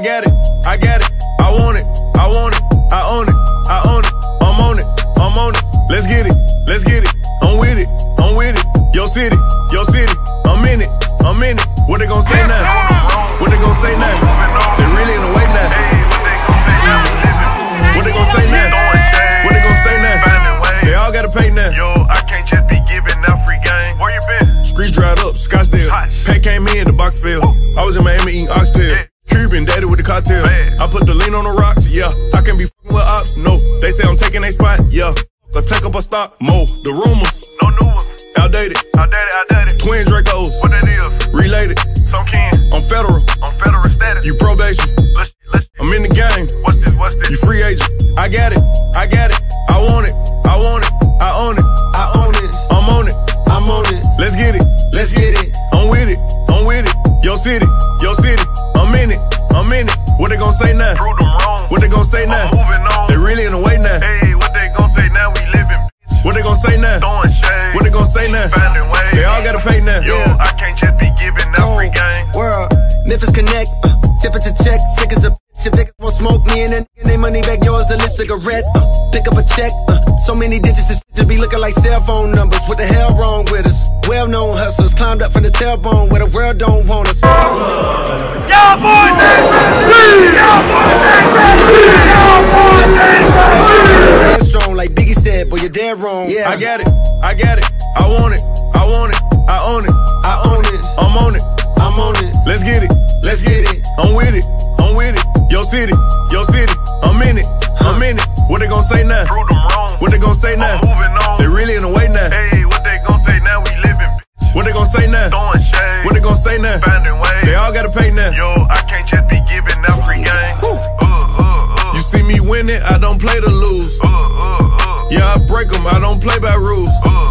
I get it, I get it, I want it, I want it, I own it, I own it, I'm on it, I'm on it. Let's get it, let's get it, I'm with it, I'm with it. Yo city, yo city, I'm in it, I'm in it. What they gon' say now? What they gon' say now? They really in the way now. What they gon' say now? What they gon' say now? They all gotta pay now. Yo, I can't just be giving out free game. Where you been? Streets dried up, Scottsdale. Pack came in, the box fell. I was in Miami eating oxtail. Cuban daddy with the cocktail. I put the lean on the rocks, yeah. I can be fucking with ops, no. They say I'm taking a spot, yeah. I take up a stop, mo. The rumors, No new ones. outdated. Outdated, outdated. Twin Dracos, What that is? related. Some can. I'm federal, I'm federal status. you probation. Let's, let's, I'm in the game, what's this, what's this? you free agent. I got it, I got it. I want it, I want it, I own it, I own it, I'm on it. I'm on it. Let's get it, Let's get it. I'm with it, I'm with it. Yo city, yo city, now? Prove them wrong. What they gon' say now? Moving on. They really in the way now. Hey, what they gon' say now? We living. What they gon' say now? Throwing shade. What they gon' say now? Finding ways. They all gotta pay now. Yo, I can't just be giving out free game. World, Memphis Connect, uh, temperature check, sick as a bitch. If niggas won't smoke me and then they money back, yours a lit cigarette. Uh, pick up a check, uh, so many digits, this shit just be looking like cell phone numbers. What the hell wrong with us? Well known hustlers climbed up from the tailbone where the world don't want us. Y'all boys dead wrong. Yeah, I got it, I got it. I want it, I want it, I own it, I own it, I'm on it. I'm on it. Let's get it, Let's get it. I'm with it, I'm with it. Yo city, yo city, I'm in it, I'm in it. What they gon' say now? Prove them wrong. What they gon' say now? I'm moving on. They really in the way now. Hey, what they gon' say now? We living. What they gon' say now? Throwing shade. What they gon' say now? Finding ways. They all gotta pay now. Yo, I can't just be giving out free game. Uh, uh, uh. You see me winning, I don't play to break 'em, I don't play by rules. Uh,